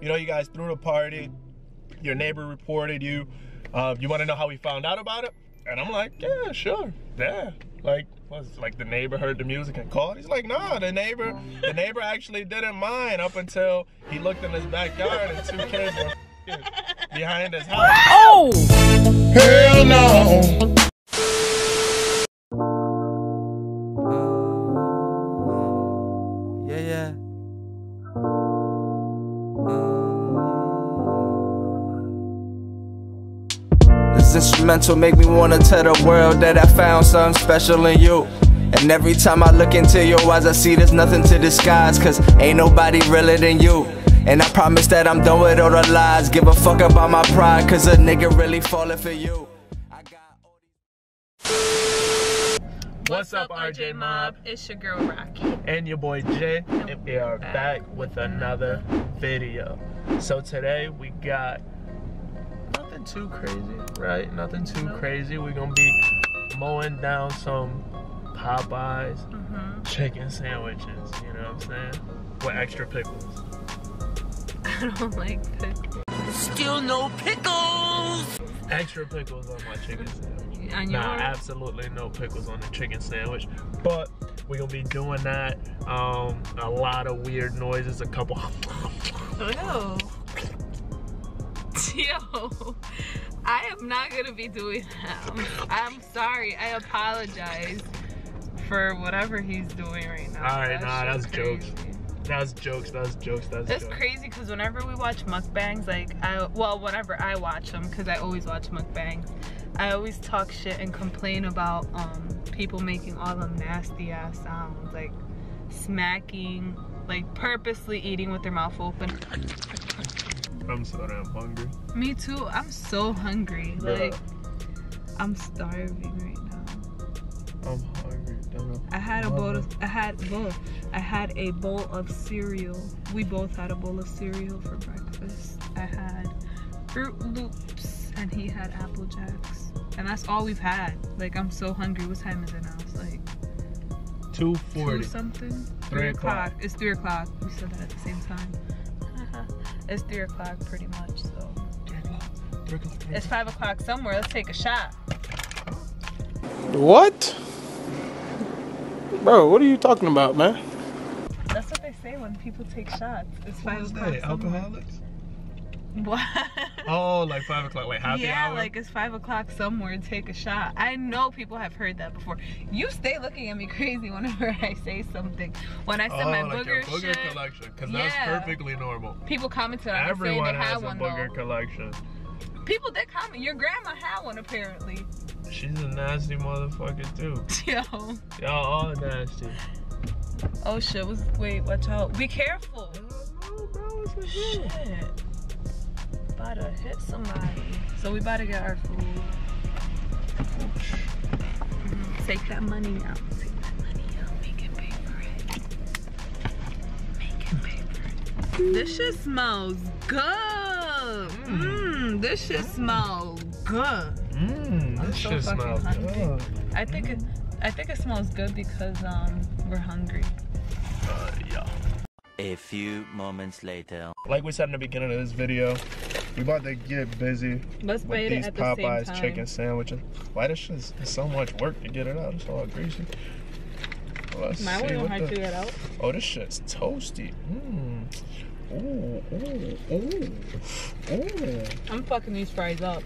you know, you guys threw the party. Your neighbor reported you. Um, you want to know how we found out about it? And I'm like, yeah, sure, yeah. Like, was like the neighbor heard the music and called? He's like, nah, the neighbor, the neighbor actually didn't mind up until he looked in his backyard and two kids were behind his house. Oh! Hell no! Instrumental make me wanna tell the world that I found something special in you. And every time I look into your eyes, I see there's nothing to disguise. Cause ain't nobody realer than you. And I promise that I'm done with all the lies. Give a fuck about my pride, cause a nigga really falling for you. I got all What's up, RJ Mob? It's your girl Rocky. and your boy Jay, and we are back with another video. So today we got nothing too crazy, right? Nothing too Nope. crazy. We're gonna be mowing down some Popeyes Mm-hmm. chicken sandwiches. You know what I'm saying? With extra pickles. I don't like pickles. Still no pickles! Extra pickles on my chicken sandwich. On Nah, yours? absolutely no pickles on the chicken sandwich. But we're gonna be doing that. Um, a lot of weird noises, a couple. Ew. Yo, I am not gonna be doing that. I'm, I'm sorry. I apologize for whatever he's doing right now. All right, That nah, that's jokes. That's jokes. That's jokes. That's It's jokes. crazy because whenever we watch mukbangs, like I, well, whenever I watch them, because I always watch mukbangs, I always talk shit and complain about um people making all them nasty ass sounds, like smacking, like purposely eating with their mouth open. I'm so damn hungry. Me too. I'm so hungry. Like I'm starving right now. I'm hungry. I had a bowl of I had both. I had a bowl of cereal. We both had a bowl of cereal for breakfast. I had Froot Loops and he had Apple Jacks. And that's all we've had. Like I'm so hungry. What time is it now? It's like Two two forty. something. Three o'clock. It's three o'clock. We said that at the same time. It's three o'clock pretty much. So Three o'clock. Three o'clock. It's five o'clock somewhere. Let's take a shot. What? Bro, what are you talking about, man? That's what they say when people take shots. It's What five o'clock. Alcoholics? What? Oh, like five o'clock, like happy yeah, hour. like it's five o'clock somewhere. Take a shot. I know people have heard that before. You stay looking at me crazy whenever I say something. When I said oh, my like booger, your booger shit, collection, because Yeah. that's perfectly normal. people commented on it saying Everyone they has had a one booger though. collection. People did comment. Your grandma had one apparently. She's a nasty motherfucker too. Yo. Y'all all nasty. Oh shit. Was wait. Watch out. Be careful. Oh, bro, it's a good. Shit. About to hit somebody. So we about to get our food. Take that money out. Take that money out. Make it pay for it. Make it pay for it. This shit smells good. Mmm. This shit smells good. Mmm, I'm this so shit smells hungry. good. I think it. I think it smells good because um we're hungry. Uh, yeah. A few moments later. Like we said in the beginning of this video, we about to get busy Let's with it these at the Popeyes same time. chicken sandwiches. Why this shit's it's so much work to get it out? It's all greasy. Let's Mine see what the- to get out. Oh, this shit's toasty. Mmm. Ooh, ooh, ooh, ooh. I'm fucking these fries up.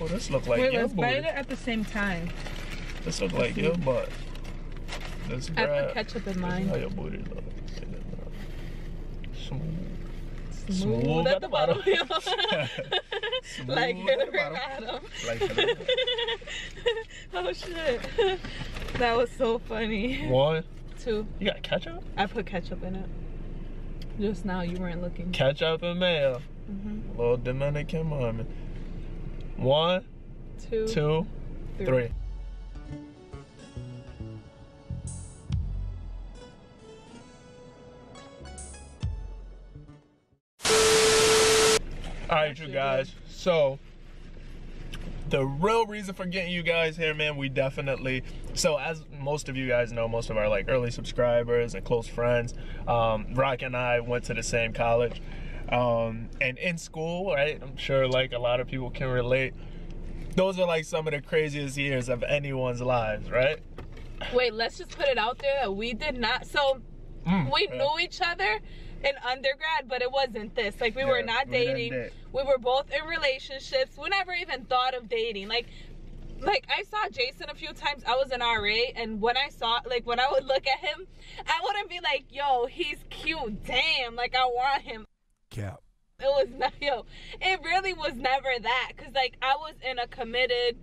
Oh, this look like Wait, your let's bite it at the same time. This look like your butt. This I grab. put ketchup in This is mine. how your booty look. Smooth. Smooth at the bottom. Smooth like Hillary bottom. Rodham. Like Hillary oh shit. That was so funny. One. Two. You got ketchup? I put ketchup in it. Just now you weren't looking. Ketchup and mayo. Mhm. Little Dominican moment. One, Two. two, three. All right, you guys. So, the real reason for getting you guys here, man, we definitely. So, as most of you guys know, most of our like early subscribers and close friends, um, Rock and I went to the same college. Um, and in school, right? I'm sure like a lot of people can relate. Those are like some of the craziest years of anyone's lives, right? Wait, let's just put it out there that we did not. So Mm, we yeah. knew each other in undergrad, but it wasn't this. Like we were Yeah, not didn't dating. date. We were both in relationships. We never even thought of dating. Like like I saw Jason a few times. I was an RA, and when I saw like when I would look at him, I wouldn't be like, "Yo, he's cute. Damn, like I want him." Cap. It was not yo. It really was never that, cause like I was in a committed,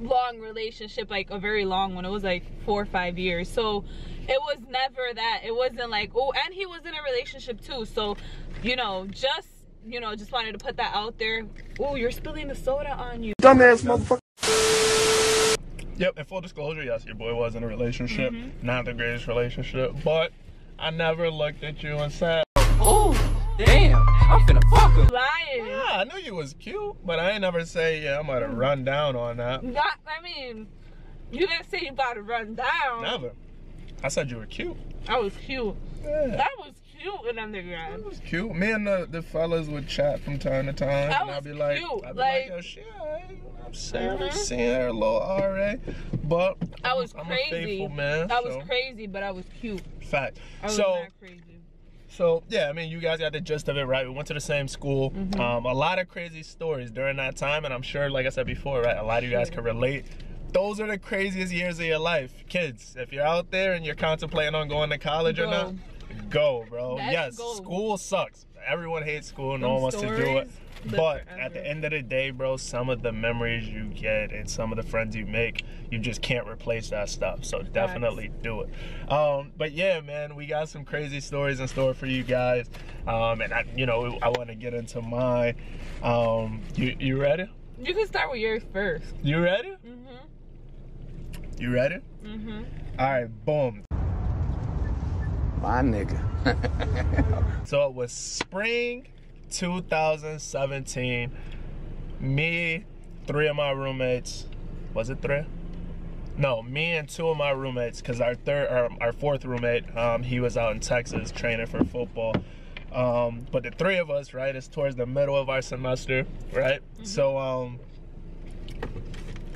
long relationship, like a very long one. It was like four or five years. So it was never that. It wasn't like oh, and he was in a relationship too. So, you know, just you know, just wanted to put that out there. Oh, you're spilling the soda on you. Dumbass motherfucker. Yep, and full disclosure, yes, your boy was in a relationship. Mm-hmm. Not the greatest relationship, but I never looked at you and said, Oh, damn, I'm finna fuck him. Lying. Yeah, I knew you was cute, but I ain't never say, yeah, I'm gonna run down on that. Not, I mean, you didn't say you about to run down. Never. I said you were cute. I was cute. Yeah. That was cute in undergrad. It was cute. Me and the, the fellas would chat from time to time. That and I'd be like, cute, I'd be like- like, yo, she alright. You know what I'm saying? I'm Mhm. seeing her a little RA. But I was I'm crazy. a faithful man. I was so, crazy, but I was cute. Fact. I was so, not crazy. so yeah, I mean, you guys got the gist of it, right? We went to the same school. Mm-hmm. Um, a lot of crazy stories during that time, and I'm sure, like I said before, right, a lot of you guys can relate. Those are the craziest years of your life, kids. If you're out there and you're contemplating on going to college or not, go, bro. Yes, go. school sucks. Everyone hates school. No one wants to do it. But forever. at the end of the day, bro, some of the memories you get and some of the friends you make, you just can't replace that stuff. So definitely do it. Um, but yeah, man, we got some crazy stories in store for you guys. Um, and I, you know, I want to get into mine. Um, you, you ready? You can start with yours first. You ready? You ready? Mhm. All right, boom. My nigga. So it was spring 2017. Me, three of my roommates. Was it three? No, me and two of my roommates, because our third, our, our fourth roommate, um, he was out in Texas training for football. Um, but the three of us, right, is towards the middle of our semester, right? So, um,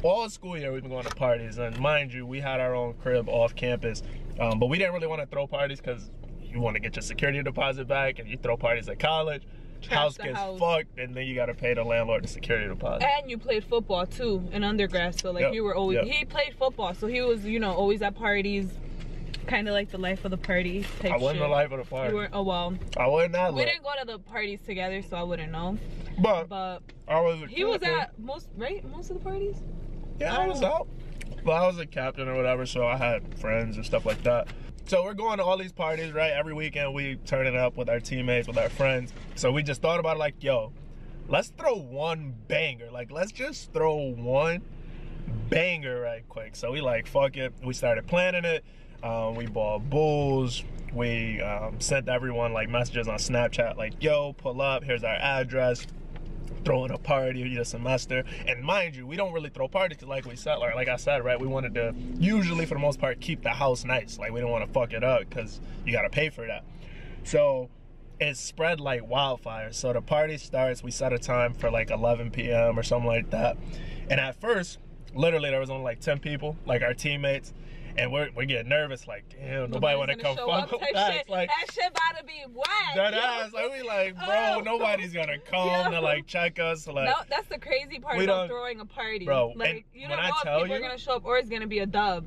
all school year we've been going to parties, and mind you, we had our own crib off campus, um, but we didn't really want to throw parties because you want to get your security deposit back, and you throw parties at college. House gets house. fucked, and then you got to pay the landlord the security deposit. And you played football too in undergrad, so like Yep, you were always yep. he played football, so he was you know always at parties, kind of like the life of the party type I wasn't shit. the life of the party. You were oh well. I wasn't that We didn't go to the parties together, so I wouldn't know. But But I was he was at most right most of the parties. Yeah, I was out. Well, I was a captain or whatever, so I had friends and stuff like that. So we're going to all these parties, right? Every weekend we turn it up with our teammates, with our friends. So we just thought about it like, yo, let's throw one banger. Like, let's just throw one banger right quick. So we like, fuck it. We started planning it. Um, we bought booze. We um, sent everyone like messages on Snapchat, like, yo, pull up. Here's our address throwing a party or the semester. And mind you, we don't really throw parties like we said, or like I said, right? We wanted to usually, for the most part, keep the house nice. Like we didn't want to fuck it up because you got to pay for that. So it spread like wildfire. So the party starts. We set a time for like 11 p.m. or something like that. And at first, literally, there was only like 10 people, like our teammates. And we're, we're getting nervous, like, damn, nobody want to come fuck with us. Like, that shit about to be whack. that ass. Like, we like, bro, Oh. nobody's gonna come to like check us. Like, no, that's the crazy part We about don't- throwing a party, Bro, Like you when don't I know if people are gonna show up or it's gonna be a dub.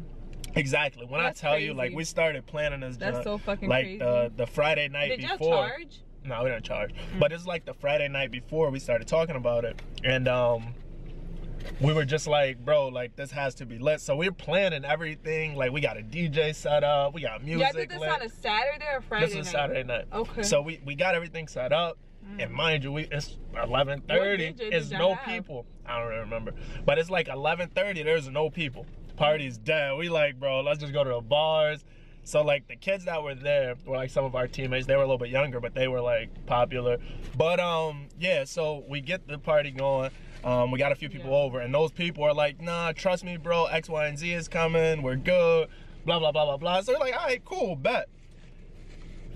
Exactly. When That's I tell you, like, we started planning this. That's junk, so fucking like crazy. the the Friday night Did before. charge? No, we didn't charge. Mm. But it's like the Friday night before we started talking about it, and um, we were just like, bro, like this has to be lit. So we're planning everything. Like we got a DJ set up, we got music did this lit. on a Saturday or Friday this is night? Saturday night. Okay. So we, we got everything set up. And mind you, we it's eleven thirty. It's no have? people. I don't really remember. But it's like eleven thirty, there's no people. Party's dead. We like, bro, let's just go to the bars. So like the kids that were there were like some of our teammates. They were a little bit younger, but they were like popular. But um, yeah. So we get the party going. Um, we got a few people Yeah. over, and those people are like, "Nah, trust me, bro. X, Y, and Z is coming. We're good." Blah blah blah blah blah. So we're like, "All right, cool, bet."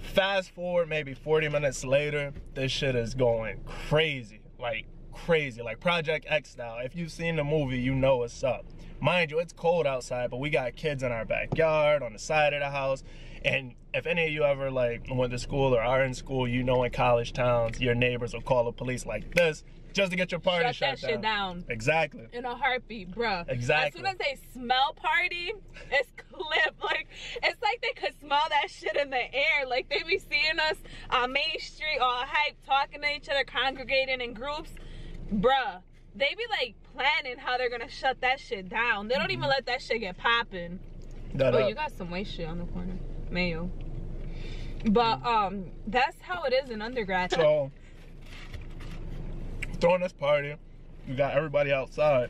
Fast forward maybe 40 minutes later, this shit is going crazy. Like crazy. Like Project X style. If you've seen the movie, you know what's up. Mind you, it's cold outside, but we got kids in our backyard, on the side of the house. And if any of you ever like went to school or are in school, you know in college towns, your neighbors will call the police like this just to get your party Shut shut, that shit down. Exactly. in a heartbeat, bruh. Exactly. As soon as they smell party, it's clip. Like it's like they could smell that shit in the air. Like they be seeing us on Main Street all hype, talking to each other, congregating in groups, bruh. They be like planning how they're gonna shut that shit down. They don't even let that shit get popping. Oh, uh, you got some white shit on the corner, mayo. But um, that's how it is in undergrad. So, throwing this party, we got everybody outside.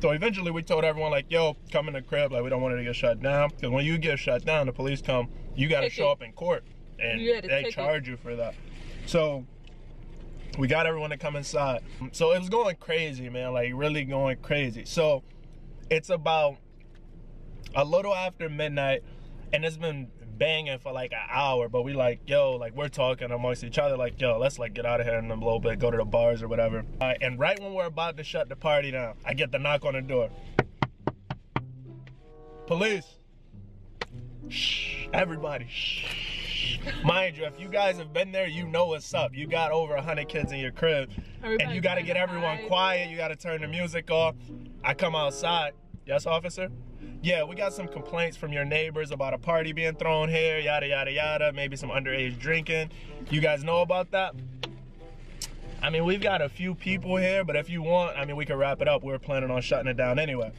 So eventually we told everyone like, yo, come in the crib, like we don't want it to get shut down. Because when you get shut down, the police come, you gotta Ticket. show up in court. And You get a they charge you for that. So we got everyone to come inside. So it was going crazy, man, like really going crazy. So it's about a little after midnight, and it's been banging for like an hour. But we like, yo, like we're talking amongst each other, like, yo, let's like get out of here in a little bit, go to the bars or whatever. Uh, and right when we're about to shut the party down, I get the knock on the door. Police. Shh, everybody. Shh. Mind you, if you guys have been there, you know what's up. You got over hundred kids in your crib, and you got to get everyone hide. quiet. You got to turn the music off. I come outside. Yes, officer. Yeah, we got some complaints from your neighbors about a party being thrown here, yada yada yada. Maybe some underage drinking. You guys know about that? I mean, we've got a few people here, but if you want, I mean, we can wrap it up. We were planning on shutting it down anyway.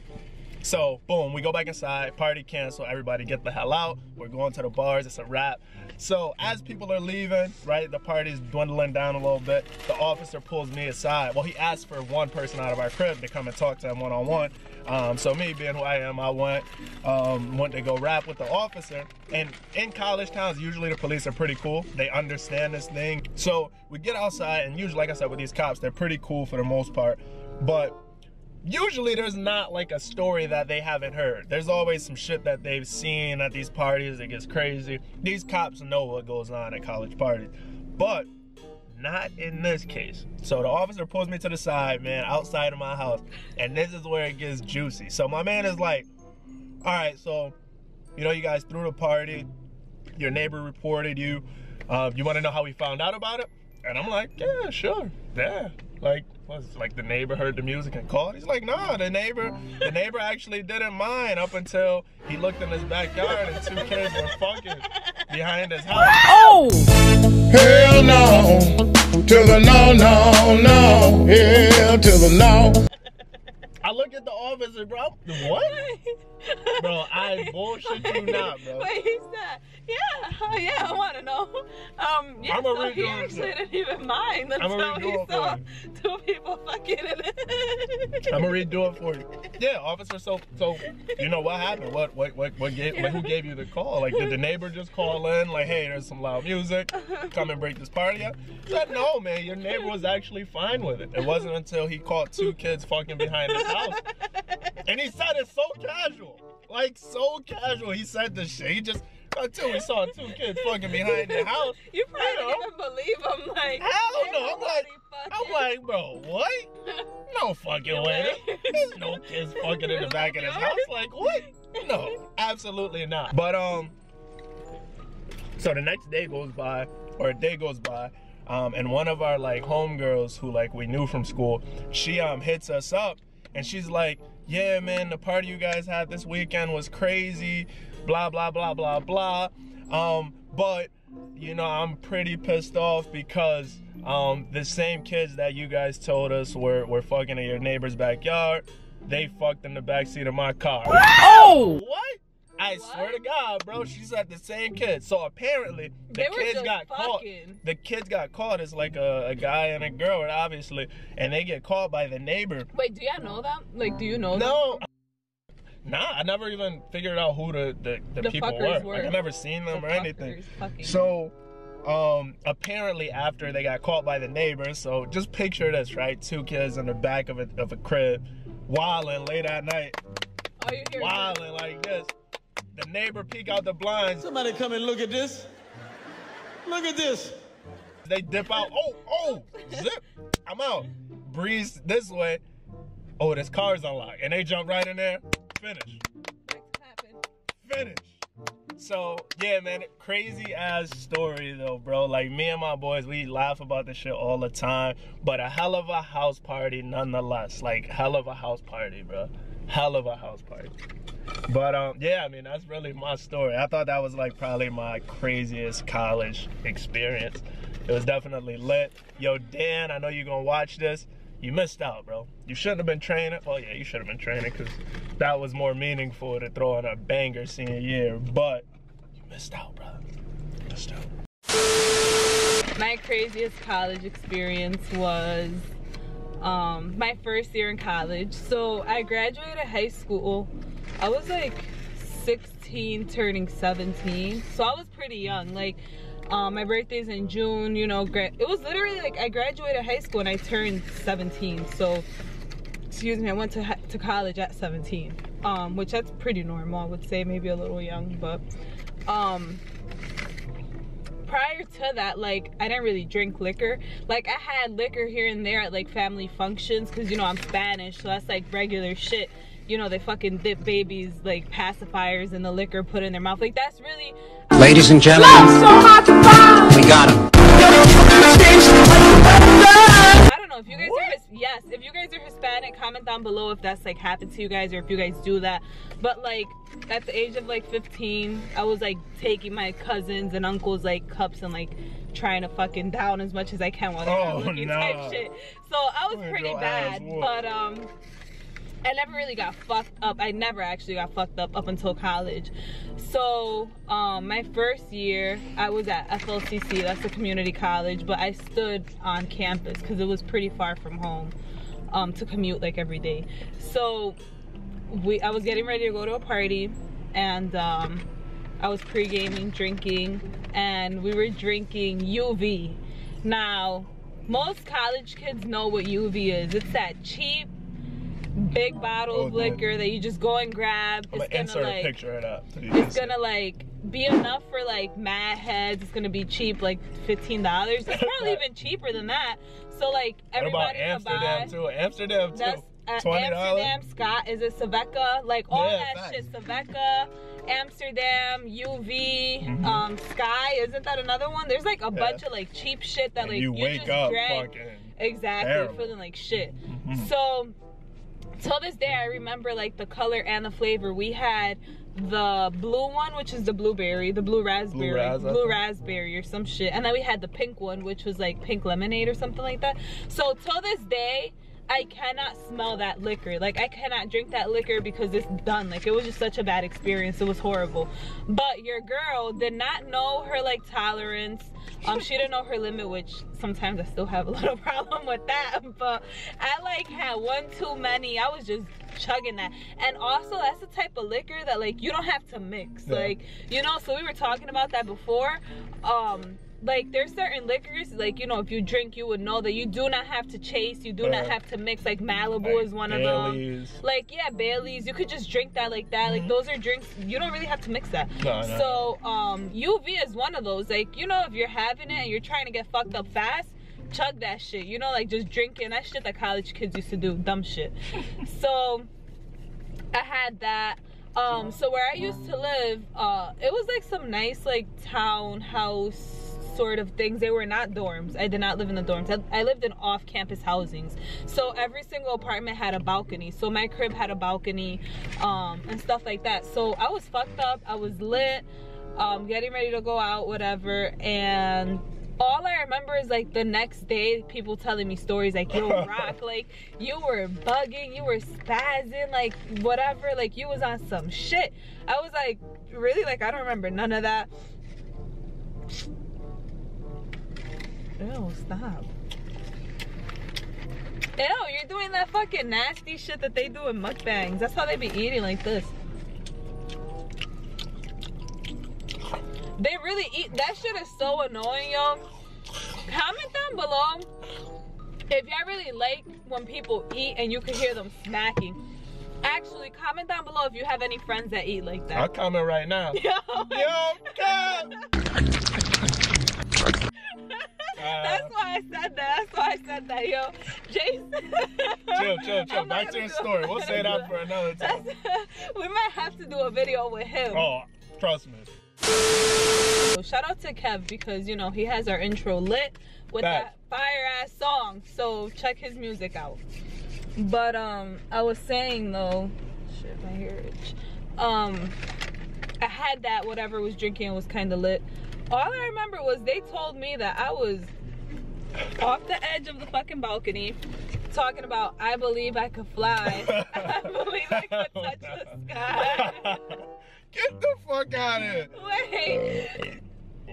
So, boom, we go back inside, party cancel, everybody get the hell out. We're going to the bars, it's a wrap. So, as people are leaving, right, the party's dwindling down a little bit. The officer pulls me aside. Well, he asked for one person out of our crib to come and talk to him one on one. Um, so, me being who I am, I went, um, went to go rap with the officer. And in college towns, usually the police are pretty cool. They understand this thing. So, we get outside, and usually, like I said, with these cops, they're pretty cool for the most part. But usually there's not like a story that they haven't heard. There's always some shit that they've seen at these parties that gets crazy. These cops know what goes on at college parties. But not in this case. So the officer pulls me to the side, man, outside of my house. And this is where it gets juicy. So my man is like, all right, so, you know, you guys threw the party. Your neighbor reported you. Um, you want to know how we found out about it? And I'm like, yeah, sure. Yeah. Like, was like the neighbor heard the music and called? He's like, nah, the neighbor, the neighbor actually didn't mind up until he looked in his backyard and two kids were fucking behind his house. Oh! Hell no, to the no, no, no, hell to the no. I look at the officer, bro. What? Bro, I bullshit you not, bro. Wait, he said, yeah, oh, yeah, I want to know. Um, yeah, I'ma so redo he it actually for you. didn't even mind I'ma until he saw for two people fucking in it. I'm gonna redo it for you. Yeah, officer. So, so you know what happened? What, what, what, what gave? Like, who gave you the call? Like, did the neighbor just call in? Like, hey, there's some loud music. Come and break this party up. Said, no, man. Your neighbor was actually fine with it. It wasn't until he caught two kids fucking behind his house, and he said it so casual, like so casual. He said the shit. He just until we saw two kids fucking behind the house. You probably You know. didn't even believe him. Like, Hell no! I'm like, I'm like, bro, what? No fucking way. There's no kids fucking in the back of his house. Like, what? No, absolutely not. But um, so the next day goes by, or a day goes by, um, and one of our like homegirls who like we knew from school, she um hits us up, and she's like, yeah, man, the party you guys had this weekend was crazy, blah blah blah blah blah. Um, but you know, I'm pretty pissed off because um, the same kids that you guys told us were, were fucking in your neighbor's backyard, they fucked in the backseat of my car. Oh! What? I swear to God, bro, she said the same kids. So apparently, the They kids got caught. The kids got caught as like a, a guy and a girl, obviously, and they get caught by the neighbor. Wait, do y'all know them? Like, do you know them? No. Nah, I never even figured out who the, the, the, The people were. were. Like, I never seen them The or anything. fucking- So, um, apparently after they got caught by the neighbors, so just picture this, right? Two kids in the back of a, of a crib, wilding late at night, hear wilding like this. The neighbor peek out the blinds. Somebody come and look at this. Look at this. They dip out. Oh, oh, zip. I'm out. Breeze this way. Oh, this car's unlocked. And they jump right in there. Finish. Finish. So yeah, man, crazy ass story though, bro. Like me and my boys, we laugh about this shit all the time. But a hell of a house party nonetheless. Like hell of a house party, bro. Hell of a house party. But um, yeah, I mean that's really my story. I thought that was like probably my craziest college experience. It was definitely lit. Yo, Dan, I know you're gonna watch this. You missed out, bro. You shouldn't have been training. Well, yeah, you should have been training because that was more meaningful to throw in a banger senior year. But you missed out, bro. You missed out. My craziest college experience was um, my first year in college. So I graduated high school. I was like 16, turning 17. So I was pretty young. Like um, my birthday's in June, you know, it was literally like I graduated high school and I turned 17. So, excuse me, I went to, to college at 17, um, which that's pretty normal, I would say, maybe a little young, but um, prior to that, like, I didn't really drink liquor. Like, I had liquor here and there at like family functions because, you know, I'm Spanish, so that's like regular shit you know, they fucking dip babies like pacifiers in the liquor, put in their mouth. Like that's really. Ladies and gentlemen, we got him. I don't know if you guys what? are yes, if you guys are Hispanic, comment down below if that's like happened to you guys or if you guys do that. But like at the age of like 15, I was like taking my cousins and uncles like cups and like trying to fucking down as much as I can while they're oh, looking no. type shit. So I was pretty bad, but um I never really got fucked up. I never actually got fucked up up until college. So um, my first year, I was at FLCC, that's a community college, but I stood on campus because it was pretty far from home um, to commute like every day. So we, I was getting ready to go to a party and um, I was pre-gaming, drinking, and we were drinking UV. Now, most college kids know what UV is. It's that cheap big bottle oh, of liquor that you just go and grab. I'm it's gonna, like, picture it up. it's gonna like be enough for like mad heads. It's gonna be cheap, like fifteen dollars. It's probably even cheaper than that. So like everybody what about Amsterdam too. Amsterdam too. That's, uh, Amsterdam, Scott, is it Svedka? Like all yeah, that shit. Svedka, Amsterdam, UV, mm-hmm. um, Sky. Isn't that another one? There's like a yeah. bunch of like cheap shit that and like you, you wake just up fucking exactly terrible. feeling like shit. Mm-hmm. So till this day i remember like the color and the flavor. We had the blue one which is the blueberry the blue raspberry blue, ras blue raspberry or some shit. And then we had the pink one which was like pink lemonade or something like that. So till this day I cannot smell that liquor. Like I cannot drink that liquor because it's done. Like it was just such a bad experience. It was horrible. But your girl did not know her like tolerance. Um, she didn't know her limit, which sometimes I still have a little problem with that. But I like had one too many. I was just chugging that. And also that's the type of liquor that like you don't have to mix. Yeah. Like, you know, so we were talking about that before. Um, like there's certain liquors like you know if you drink you would know that you do not have to chase you do uh, not have to mix like malibu like is one Baileys. of them like yeah baileys you could just drink that like that like mm-hmm. those are drinks you don't really have to mix that no, no. so um uv is one of those like you know if you're having it and you're trying to get fucked up fast chug that shit you know like just drinking that shit that college kids used to do dumb shit so i had that um so where i used to live uh it was like some nice like townhouse sort of things. They were not dorms. I did not live in the dorms. I, I lived in off-campus housings. So every single apartment had a balcony. So my crib had a balcony um, and stuff like that. So I was fucked up. I was lit, um, getting ready to go out, whatever. And all I remember is like the next day, people telling me stories like, yo, Rock, like you were bugging, you were spazzing, like whatever, like you was on some shit. I was like, really? Like, I don't remember none of that. Ew, stop. Ew, you're doing that fucking nasty shit that they do in mukbangs. That's how they be eating like this. They really eat, that shit is so annoying, yo. Comment down below if y'all really like when people eat and you can hear them smacking. Actually, comment down below if you have any friends that eat like that. I'll comment right now. Yo, Yo God. That's why I said that. That's why I said that, yo. Jason. chill, chill, chill. I'm Back to your story. We'll say that for another time. we might have to do a video with him. Oh, trust me. So shout out to Kev because you know he has our intro lit with Facts. that fire ass song. So check his music out. But um I was saying though, shit my hair itch. Um I had that whatever was drinking was kinda lit. All I remember was they told me that I was off the edge of the fucking balcony talking about I believe I could fly. I believe I could touch the sky. Get the fuck out of here. Wait.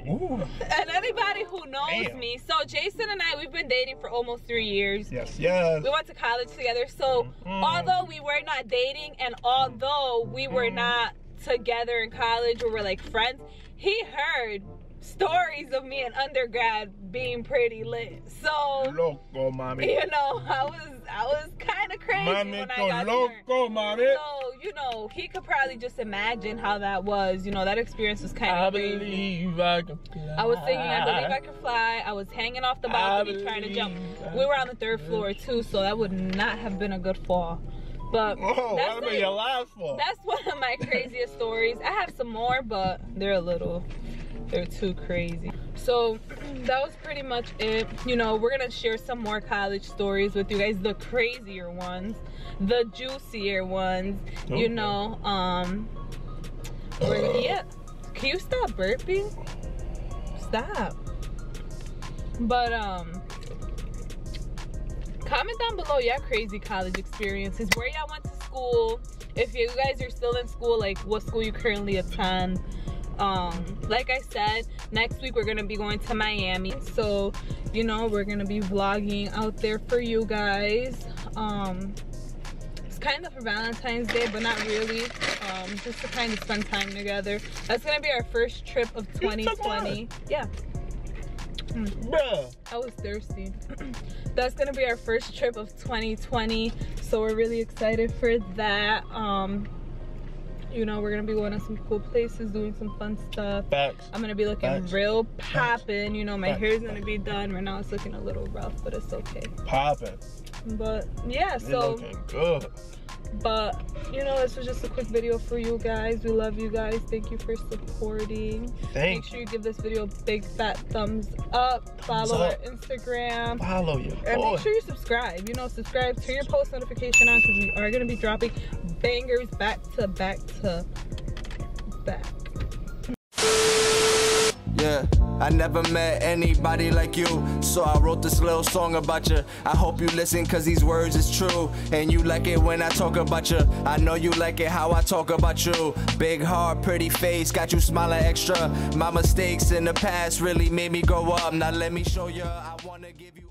Ooh. And anybody who knows Damn. me, so Jason and I, we've been dating for almost three years. Yes, yes. We went to college together. So Mhm. although we were not dating and although we were Mhm. not together in college or we're like friends, he heard stories of me in undergrad being pretty lit. So Loco, mami. you know, I was I was kind of crazy Mami, when I got loco, mami. So, you know, he could probably just imagine how that was. You know, that experience was kind of crazy. believe I can fly. I was singing I Believe I Can Fly. I was hanging off the balcony trying to jump. We were on the third floor too, so that would not have been a good fall. But oh, Whoa, that's, that'd be like- your last fall. that's one of my craziest stories. I have some more, but they're a little, they're too crazy. So that was pretty much it. You know, we're gonna share some more college stories with you guys, the crazier ones, the juicier ones. You know, um, yeah. Can you stop burping? Stop. But um, comment down below your crazy college experiences, where y'all went to school. If you guys are still in school, like what school you currently attend. Um, like I said, next week we're gonna be going to Miami. So, you know, we're gonna be vlogging out there for you guys. Um, it's kind of for Valentine's Day, but not really. Um, just to kind of spend time together. That's gonna be our first trip of 2020. Yeah. Bruh. I was thirsty. That's gonna be our first trip of 2020, so we're really excited for that. Um, you know, we're gonna be going to some cool places, doing some fun stuff. Facts. I'm gonna be looking Facts. real poppin'. You know, my Facts. hair's gonna be done. Right now, it's looking a little rough, but it's okay. Poppin'. But yeah, You so looking good. But you know, this was just a quick video for you guys. We love you guys. Thank you for supporting. Thanks. Make sure you. give this video a big fat thumbs up. Follow up. our Instagram. Follow you. And boy. make sure you subscribe. You know, subscribe, turn your post notification on because we are going to be dropping bangers back to back to back. I never met anybody like you. So I wrote this little song about you. I hope you listen, cause these words is true. And you like it when I talk about you. I know you like it how I talk about you. Big heart, pretty face, got you smiling extra. My mistakes in the past really made me grow up. Now let me show you, I wanna give you.